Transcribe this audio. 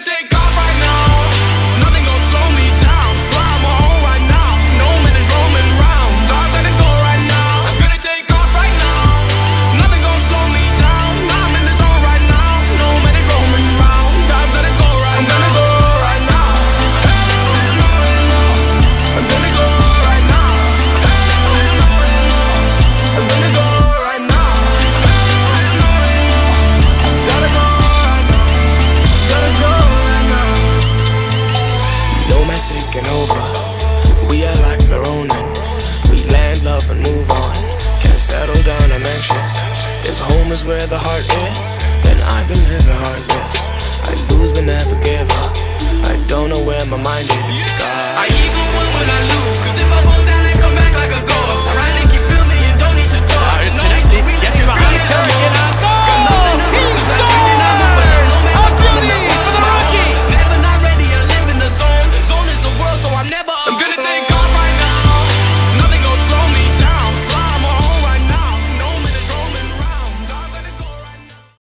take mind's taking over. We are like Maronin. We land, love, and move on. Can't settle down, I'm anxious. If home is where the heart is, then I've been living heartless. I lose but never give up. I don't know where my mind is. God.